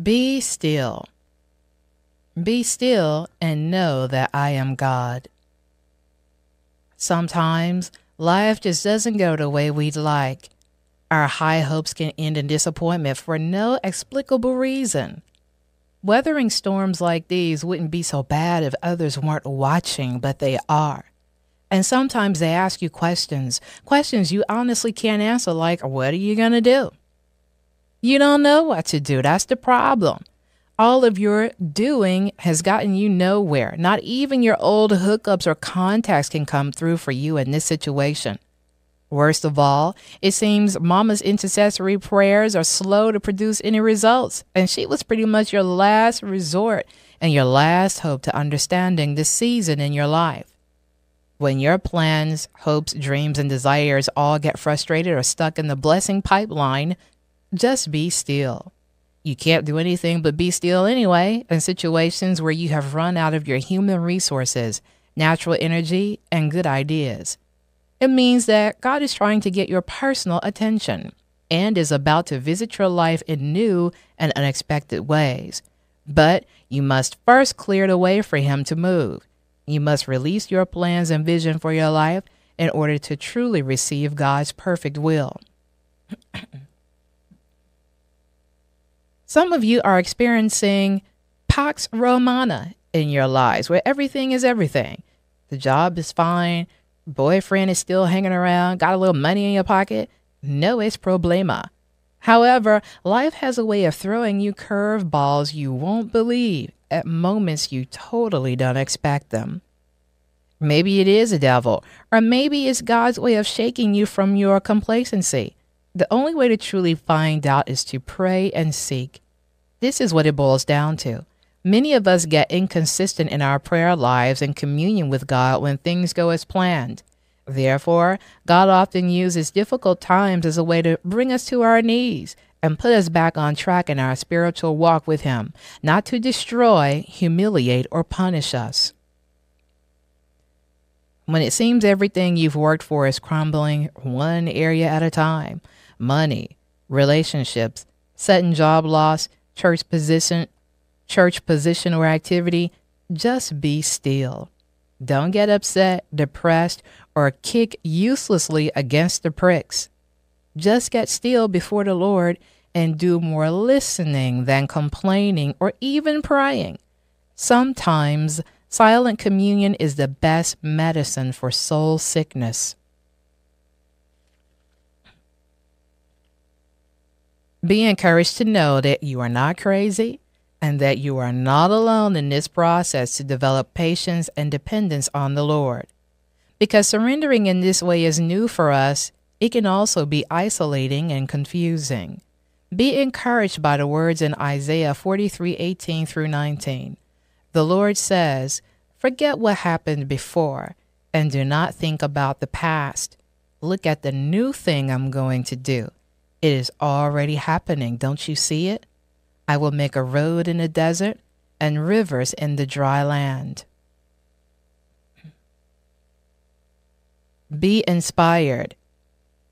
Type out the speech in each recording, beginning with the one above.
Be still. Be still and know that I am God. Sometimes life just doesn't go the way we'd like. Our high hopes can end in disappointment for no explicable reason. Weathering storms like these wouldn't be so bad if others weren't watching, but they are. And sometimes they ask you questions, questions you honestly can't answer, like, What are you going to do? You don't know what to do. That's the problem. All of your doing has gotten you nowhere. Not even your old hookups or contacts can come through for you in this situation. Worst of all, it seems Mama's intercessory prayers are slow to produce any results, and she was pretty much your last resort and your last hope to understanding this season in your life. When your plans, hopes, dreams, and desires all get frustrated or stuck in the blessing pipeline, just be still. You can't do anything but be still anyway in situations where you have run out of your human resources, natural energy, and good ideas. It means that God is trying to get your personal attention and is about to visit your life in new and unexpected ways. But you must first clear the way for Him to move. You must release your plans and vision for your life in order to truly receive God's perfect will. Some of you are experiencing Pax Romana in your lives, where everything is everything. The job is fine, boyfriend is still hanging around, got a little money in your pocket. No es problema. However, life has a way of throwing you curveballs you won't believe at moments you totally don't expect them. Maybe it is a devil, or maybe it's God's way of shaking you from your complacency. The only way to truly find out is to pray and seek. This is what it boils down to. Many of us get inconsistent in our prayer lives and communion with God when things go as planned. Therefore, God often uses difficult times as a way to bring us to our knees and put us back on track in our spiritual walk with Him, not to destroy, humiliate, or punish us. When it seems everything you've worked for is crumbling one area at a time money, relationships, sudden job loss, church position, church position or activity just be still. Don't get upset, depressed, or kick uselessly against the pricks. Just get still before the Lord and do more listening than complaining or even praying. Sometimes silent communion is the best medicine for soul sickness. Be encouraged to know that you are not crazy and that you are not alone in this process to develop patience and dependence on the Lord. Because surrendering in this way is new for us, it can also be isolating and confusing. Be encouraged by the words in Isaiah 43:18 through 19. The Lord says, Forget what happened before and do not think about the past. Look at the new thing I'm going to do. It is already happening. Don't you see it? I will make a road in the desert and rivers in the dry land. Be inspired.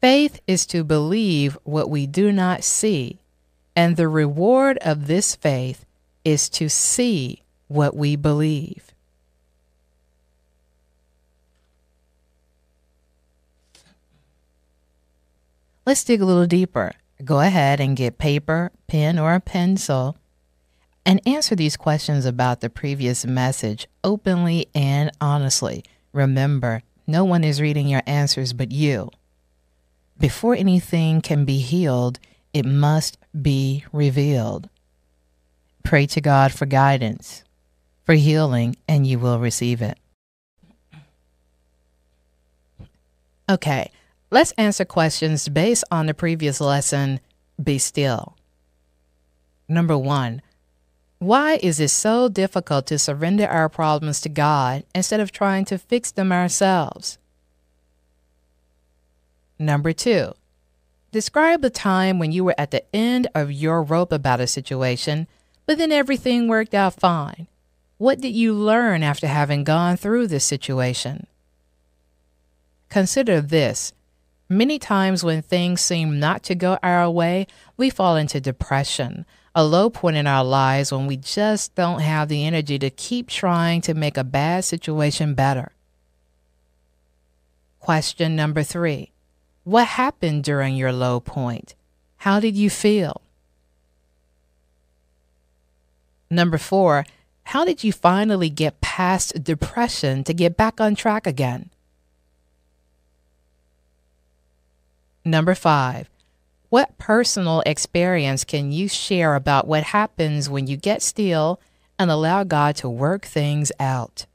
Faith is to believe what we do not see, and the reward of this faith is to see what we believe. Let's dig a little deeper. Go ahead and get paper, pen, or a pencil and answer these questions about the previous message openly and honestly. Remember, no one is reading your answers but you. Before anything can be healed, it must be revealed. Pray to God for guidance, for healing, and you will receive it. Okay, let's answer questions based on the previous lesson Be Still. Number one, why is it so difficult to surrender our problems to God instead of trying to fix them ourselves? Number two, describe the time when you were at the end of your rope about a situation, but then everything worked out fine. What did you learn after having gone through this situation? Consider this. Many times when things seem not to go our way, we fall into depression, a low point in our lives when we just don't have the energy to keep trying to make a bad situation better. Question number three What happened during your low point? How did you feel? Number four, how did you finally get past depression to get back on track again? Number five, what personal experience can you share about what happens when you get still and allow God to work things out?